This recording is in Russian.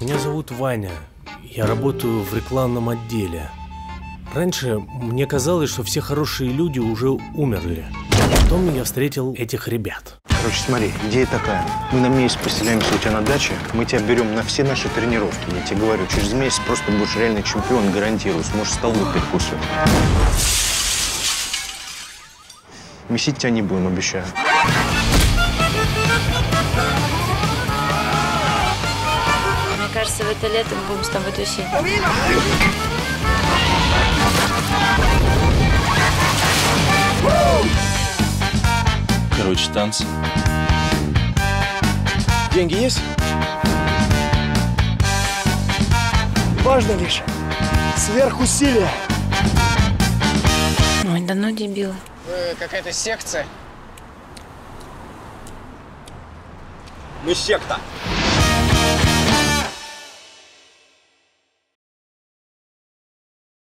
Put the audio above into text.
Меня зовут Ваня. Я работаю в рекламном отделе. Раньше мне казалось, что все хорошие люди уже умерли. Потом я встретил этих ребят. Короче, смотри, идея такая. Мы на месяц поселяемся у тебя на даче, мы тебя берем на все наши тренировки. Я тебе говорю, через месяц просто будешь реальный чемпион, гарантирую. Сможешь столбы перекусывать. Месить тебя не будем, обещаю. В это лето мы будем с тобой тусить. Короче, танцы. Деньги есть? Важно лишь сверхусилие. Ой, да ну дебилы. Какая-то секция. Мы секта.